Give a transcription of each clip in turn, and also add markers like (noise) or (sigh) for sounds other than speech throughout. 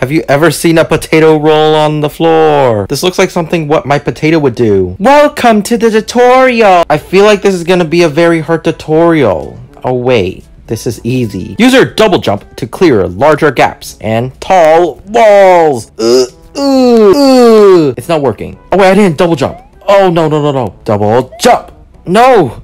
Have you ever seen a potato roll on the floor? This looks like something what my potato would do. Welcome to the tutorial! I feel like this is gonna be a very hard tutorial. Oh wait, this is easy. Use your double jump to clear larger gaps and tall walls. Uh, uh, uh. It's not working. Oh wait, I didn't double jump. Oh no, no, no, no. Double jump. No.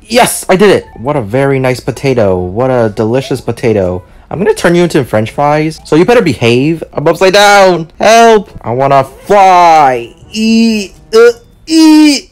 Yes, I did it. What a very nice potato. What a delicious potato. I'm gonna turn you into french fries, so you better behave. I'm upside down. Help! I wanna fly. E uh, e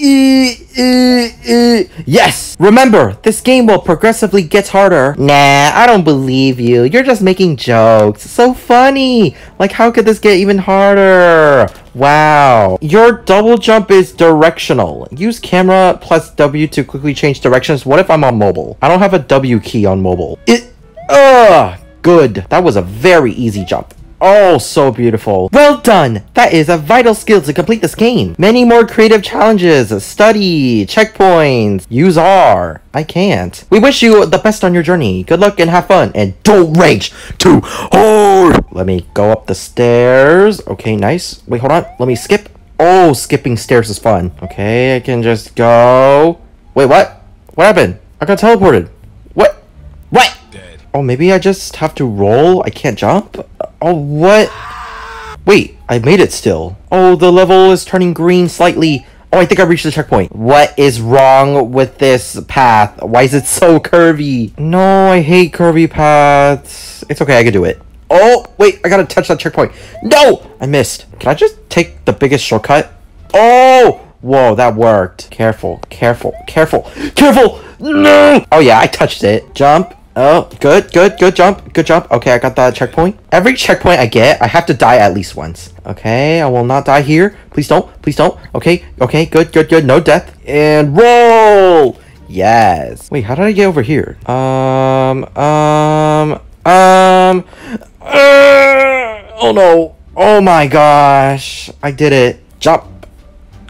e e e. Yes! Remember, this game will progressively get harder. Nah, I don't believe you. You're just making jokes. So funny. Like, how could this get even harder? Wow. Your double jump is directional. Use camera plus W to quickly change directions. What if I'm on mobile? I don't have a W key on mobile. It Ugh! Good. That was a very easy jump. Oh, so beautiful. Well done! That is a vital skill to complete this game. Many more creative challenges, study, checkpoints, use R. I can't. We wish you the best on your journey. Good luck and have fun. And don't rage too hard! Let me go up the stairs. Okay, nice. Wait, hold on. Let me skip. Oh, skipping stairs is fun. Okay, I can just go. Wait, what? What happened? I got teleported. What? What? Oh, maybe I just have to roll? I can't jump? Oh, what? Wait, I made it still. Oh, the level is turning green slightly. Oh, I think I reached the checkpoint. What is wrong with this path? Why is it so curvy? No, I hate curvy paths. It's okay, I can do it. Oh, wait, I gotta touch that checkpoint. No! I missed. Can I just take the biggest shortcut? Oh! Whoa, that worked. Careful, careful, careful, careful! No! Oh yeah, I touched it. Jump. Oh, good, good, good jump, good jump. Okay, I got that checkpoint. Every checkpoint I get, I have to die at least once. Okay, I will not die here. Please don't, please don't. Okay, okay, good, good, good. No death. And roll! Yes. Wait, how did I get over here? Um, um, um, uh, oh no. Oh my gosh. I did it. Jump.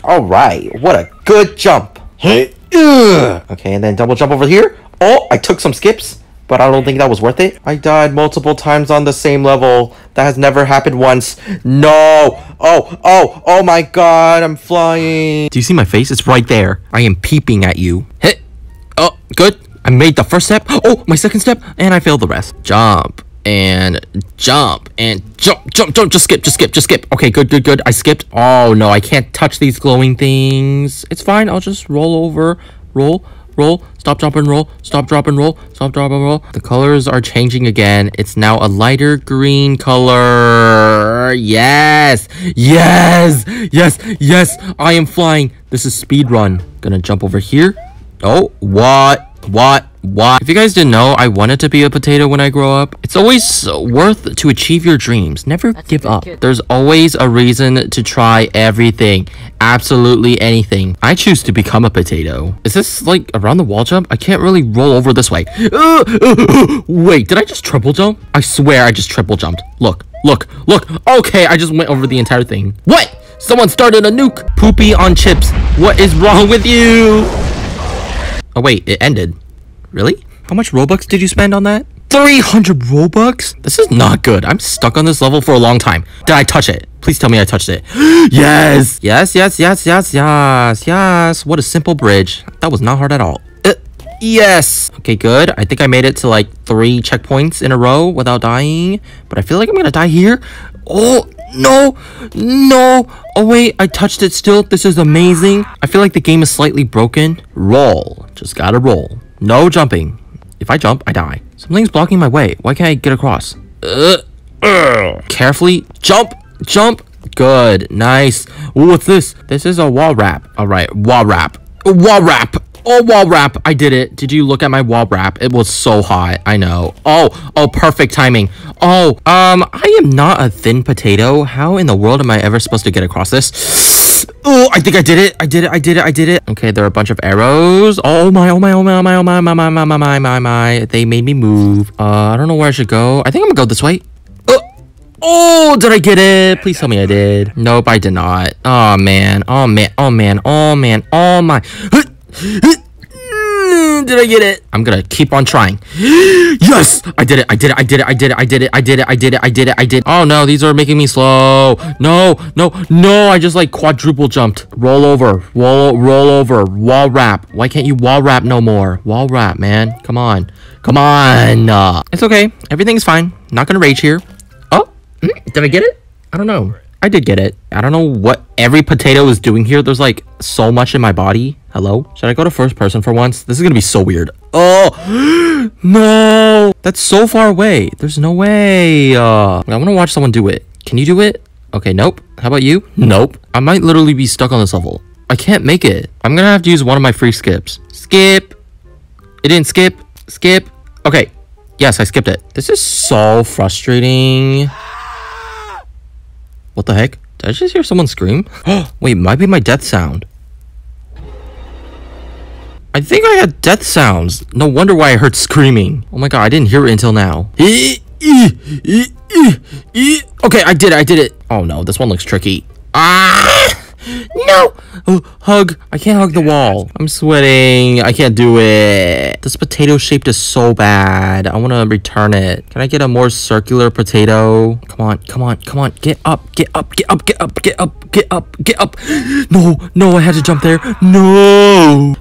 All right, what a good jump. Hey. Okay, and then double jump over here. Oh, I took some skips but I don't think that was worth it. I died multiple times on the same level. That has never happened once. No! Oh, oh, oh my god, I'm flying. Do you see my face? It's right there. I am peeping at you. Hit. Oh, good. I made the first step. Oh, my second step. And I failed the rest. Jump. And jump. And jump, jump, jump. Just skip, just skip, just skip. Okay, good, good, good. I skipped. Oh, no, I can't touch these glowing things. It's fine. I'll just roll over. Roll roll, stop, drop, and roll, stop, drop, and roll, stop, drop, and roll. The colors are changing again. It's now a lighter green color. Yes, yes, yes, yes. I am flying. This is speed run. Gonna jump over here. Oh, what? What? Why? If you guys didn't know, I wanted to be a potato when I grow up. It's always worth to achieve your dreams. Never That's give up. Kid. There's always a reason to try everything. Absolutely anything. I choose to become a potato. Is this like around the wall jump? I can't really roll over this way. Uh, uh, uh, wait, did I just triple jump? I swear I just triple jumped. Look, look, look. Okay, I just went over the entire thing. What? Someone started a nuke. Poopy on chips. What is wrong with you? Oh wait, it ended. Really? How much Robux did you spend on that? 300 Robux? This is not good. I'm stuck on this level for a long time. Did I touch it? Please tell me I touched it. (gasps) yes! Yes, yes, yes, yes, yes, yes. What a simple bridge. That was not hard at all. Uh, yes! Okay, good. I think I made it to like three checkpoints in a row without dying. But I feel like I'm gonna die here. Oh, no! No! Oh wait, I touched it still. This is amazing. I feel like the game is slightly broken. Roll. Just gotta roll. No jumping. If I jump, I die. Something's blocking my way. Why can't I get across? Uh, uh. Carefully. Jump! Jump! Good. Nice. Ooh, what's this? This is a wall wrap. Alright, wall wrap. Wall wrap! Oh, wall wrap. I did it. Did you look at my wall wrap? It was so hot. I know. Oh, oh, perfect timing. Oh, um, I am not a thin potato. How in the world am I ever supposed to get across this? Oh, I think I did it. I did it. I did it. I did it. Okay, there are a bunch of arrows. Oh my, oh my, oh my, oh my, oh my, my, my, my, my, my, my, my. They made me move. Uh, I don't know where I should go. I think I'm gonna go this way. Oh, did I get it? Please tell me I did. Nope, I did not. Oh, man. Oh, man. Oh, man. Oh, man. Oh, my. (gasps) Mm, did I get it? I'm gonna keep on trying. yes! I did it, I did it, I did it, I did it, I did it, I did it, I did it, I did it, I did Oh no, these are making me slow. No, no, no, I just like quadruple jumped. Roll over, roll, roll over, wall wrap. Why can't you wall wrap no more? Wall wrap, man. Come on. Come on. Uh, it's okay. Everything's fine. Not gonna rage here. Oh, mm, did I get it? I don't know. I did get it. I don't know what every potato is doing here. There's like so much in my body. Hello? Should I go to first person for once? This is gonna be so weird. Oh, (gasps) no. That's so far away. There's no way. Uh, I wanna watch someone do it. Can you do it? Okay, nope. How about you? Nope. I might literally be stuck on this level. I can't make it. I'm gonna have to use one of my free skips. Skip. It didn't skip. Skip. Okay. Yes, I skipped it. This is so frustrating. What the heck? Did I just hear someone scream? (gasps) Wait, might be my death sound. I think I had death sounds. No wonder why I heard screaming. Oh my god, I didn't hear it until now. Okay, I did it, I did it. Oh no, this one looks tricky. Ah! No! Oh, hug. I can't hug the wall. I'm sweating. I can't do it. This potato shaped is so bad. I want to return it. Can I get a more circular potato? Come on, come on, come on. Get up, get up, get up, get up, get up, get up, get up. No, no, I had to jump there. No.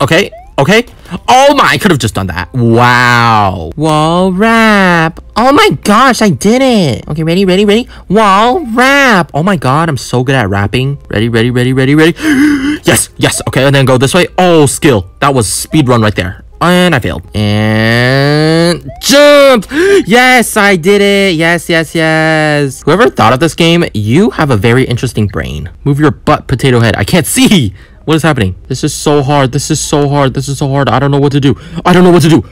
Okay, Okay. Oh my, I could have just done that. Wow. Wall wrap. Oh my gosh, I did it. Okay, ready, ready, ready. Wall wrap. Oh my god, I'm so good at rapping. Ready, ready, ready, ready, ready. (gasps) yes, yes. Okay, and then go this way. Oh, skill. That was speed run right there. And I failed. And jump! Yes, I did it. Yes, yes, yes. Whoever thought of this game, you have a very interesting brain. Move your butt, potato head. I can't see. What is happening? This is so hard. This is so hard. This is so hard. I don't know what to do. I don't know what to do.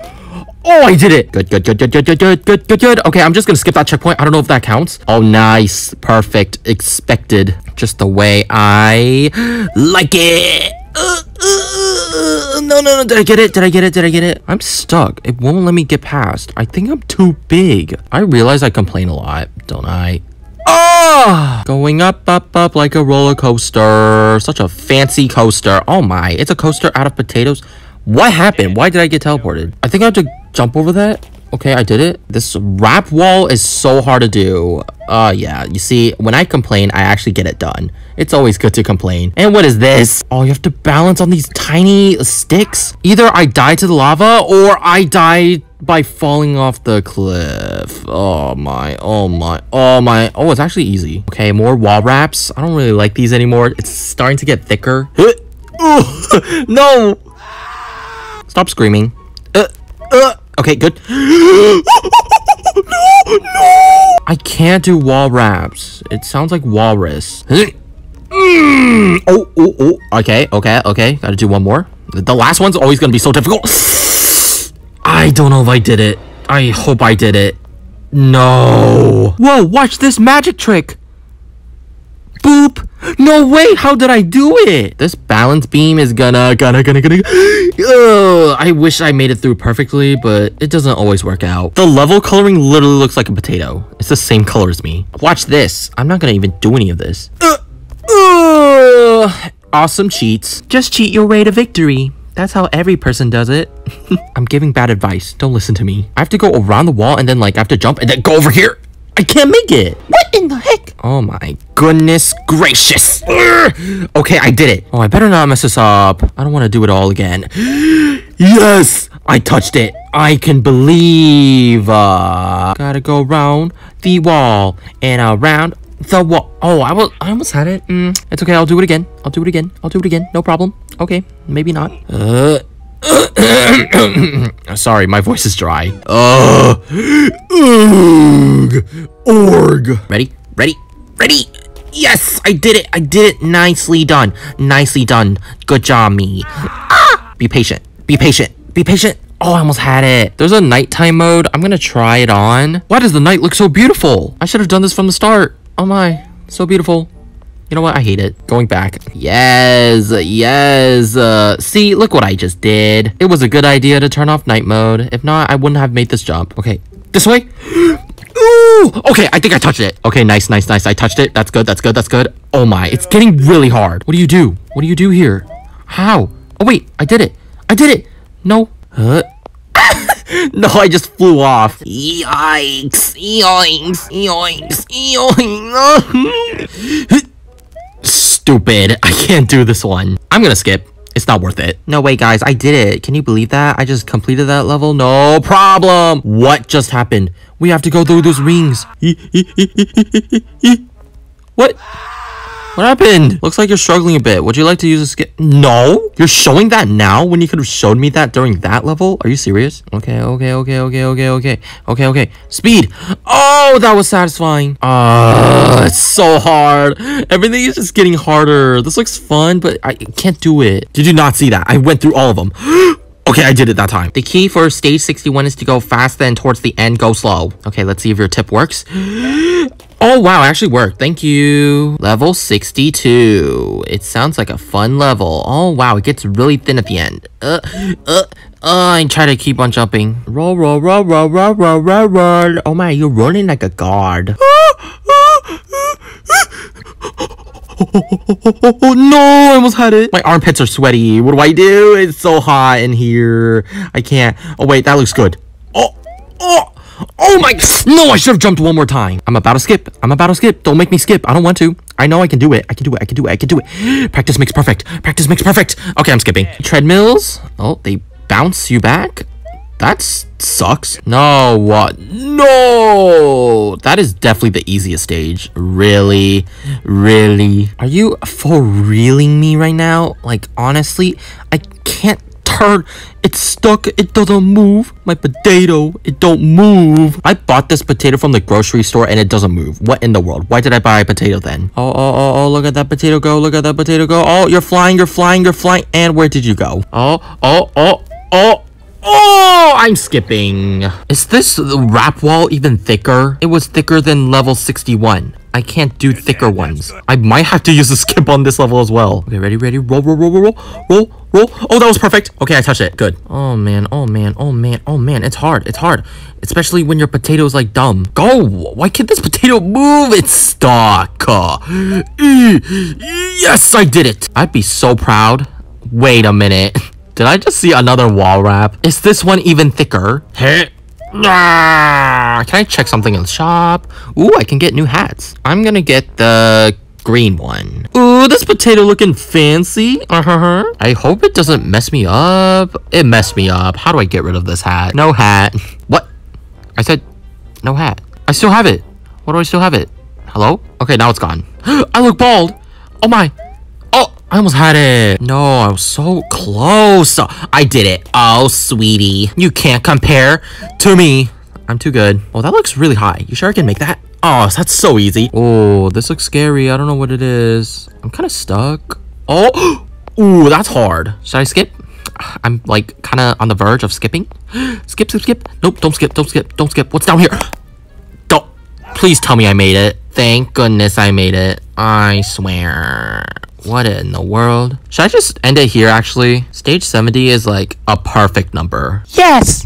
Oh, I did it. Good, good, good, good, good, good, good, good, good, good. Okay, I'm just gonna skip that checkpoint. I don't know if that counts. Oh, nice. Perfect. Expected. Just the way I like it. Uh, uh, no, no, no. Did I get it? Did I get it? Did I get it? I'm stuck. It won't let me get past. I think I'm too big. I realize I complain a lot, don't I? Oh! Going up, up, up like a roller coaster. Such a fancy coaster. Oh my, it's a coaster out of potatoes. What happened? Why did I get teleported? I think I have to jump over that. Okay, I did it. This wrap wall is so hard to do. Uh, yeah, you see, when I complain, I actually get it done. It's always good to complain. And what is this? Oh, you have to balance on these tiny sticks? Either I die to the lava or I die by falling off the cliff. Oh my, oh my, oh my. Oh, it's actually easy. Okay, more wall wraps. I don't really like these anymore. It's starting to get thicker. (laughs) (laughs) no! Stop screaming. Uh, uh. Okay, good. (gasps) no, no! I can't do wall wraps. It sounds like walrus. (laughs) Mm. Oh, oh, oh. Okay, okay, okay. Gotta do one more. The last one's always gonna be so difficult. I don't know if I did it. I hope I did it. No. Whoa, watch this magic trick. Boop. No way, how did I do it? This balance beam is gonna, gonna, gonna, gonna... Ugh, I wish I made it through perfectly, but it doesn't always work out. The level coloring literally looks like a potato. It's the same color as me. Watch this. I'm not gonna even do any of this. Uh, uh, awesome cheats. Just cheat your way to victory. That's how every person does it. (laughs) I'm giving bad advice. Don't listen to me. I have to go around the wall and then like I have to jump and then go over here. I can't make it. What in the heck? Oh my goodness gracious. Okay, I did it. Oh, I better not mess this up. I don't want to do it all again. (gasps) yes, I touched it. I can believe. Uh, gotta go around the wall and around the wall. Oh, I will. I almost had it. Mm, it's okay. I'll do it again. I'll do it again. I'll do it again. No problem. Okay, maybe not. Uh, (coughs) Sorry, my voice is dry. Uh, org. Ready? Ready? Ready? Yes, I did it. I did it. Nicely done. Nicely done. Good job, me. Ah! Be patient. Be patient. Be patient. Oh, I almost had it. There's a nighttime mode. I'm gonna try it on. Why does the night look so beautiful? I should have done this from the start. Oh my, so beautiful. You know what? I hate it. Going back. Yes, yes. Uh, see, look what I just did. It was a good idea to turn off night mode. If not, I wouldn't have made this jump. Okay, this way. (gasps) Ooh, okay, I think I touched it. Okay, nice, nice, nice. I touched it. That's good, that's good, that's good. Oh my, it's getting really hard. What do you do? What do you do here? How? Oh wait, I did it. I did it! No. Huh? (laughs) no, I just flew off. Yikes! Yoinks! Yoinks! Yoinks! (laughs) Stupid. I can't do this one. I'm gonna skip. It's not worth it. No way, guys. I did it. Can you believe that? I just completed that level. No problem. What just happened? We have to go through those rings. (laughs) what? What happened? Looks like you're struggling a bit. Would you like to use a skip? No? You're showing that now when you could have showed me that during that level? Are you serious? Okay, okay, okay, okay, okay, okay. Okay, okay. Speed! Oh, that was satisfying. Uh, it's so hard. Everything is just getting harder. This looks fun, but I can't do it. Did you not see that? I went through all of them. (gasps) Okay, I did it that time. The key for stage 61 is to go fast, then towards the end, go slow. Okay, let's see if your tip works. (gasps) (gasps) Oh, wow, it actually worked. Thank you. Level 62. It sounds like a fun level. Oh, wow, it gets really thin at the end. Uh, uh, uh, and try to keep on jumping. Roll, roll, roll, roll, roll, roll, roll, roll. Oh my, you're running like a guard. Oh (laughs) no, I almost had it. My armpits are sweaty. What do I do? It's so hot in here. I can't. Oh wait, that looks good. Oh, oh. Oh my, no, I should have jumped one more time. I'm about to skip. I'm about to skip. Don't make me skip. I don't want to. I know I can do it. I can do it. I can do it. I can do it. Practice makes perfect. Practice makes perfect. Okay, I'm skipping. Treadmills. Oh, they bounce you back. That sucks. No, what? No! That is definitely the easiest stage. Really? Really? Are you for reeling me right now? Like, honestly, I can't turn. It's stuck. It doesn't move. My potato, it don't move. I bought this potato from the grocery store and it doesn't move. What in the world? Why did I buy a potato then? Oh, oh, oh, oh, look at that potato go. Look at that potato go. Oh, you're flying, you're flying, you're flying. And where did you go? Oh, oh, oh, oh. Oh, I'm skipping. Is this wrap wall even thicker? It was thicker than level 61. I can't do thicker ones. I might have to use a skip on this level as well. Okay, ready, ready, roll, roll, roll, roll, roll, roll, roll. Oh, that was perfect. Okay, I touched it. Good. Oh, man, oh, man, oh, man, oh, man. It's hard. It's hard. Especially when your potato is like dumb. Go. Why can't this potato move? It's stuck. (gasps) Yes, I did it. I'd be so proud. Wait a minute. (laughs) Did I just see another wall wrap? Is this one even thicker? Hey. Ah, can I check something in the shop? Ooh, I can get new hats. I'm gonna get the green one. Ooh, this potato looking fancy. Uh-huh. I hope it doesn't mess me up. It messed me up. How do I get rid of this hat? No hat. (laughs) What? I said no hat. I still have it. What do I still have it? Hello? Okay, now it's gone. (gasps) I look bald. Oh my. I almost had it. No, I was so close. I did it. Oh, sweetie. You can't compare to me. I'm too good. Oh, that looks really high. You sure I can make that? Oh, that's so easy. Oh, this looks scary. I don't know what it is. I'm kind of stuck. Oh, (gasps) ooh, that's hard. Should I skip? (sighs) I'm like kind of on the verge of skipping. (gasps) skip, skip, skip. Nope, don't skip, don't skip, don't skip. What's down here? (gasps) Don't. Please tell me I made it. Thank goodness I made it. I swear. What in the world? Should I just end it here actually? Stage 70 is like a perfect number. Yes!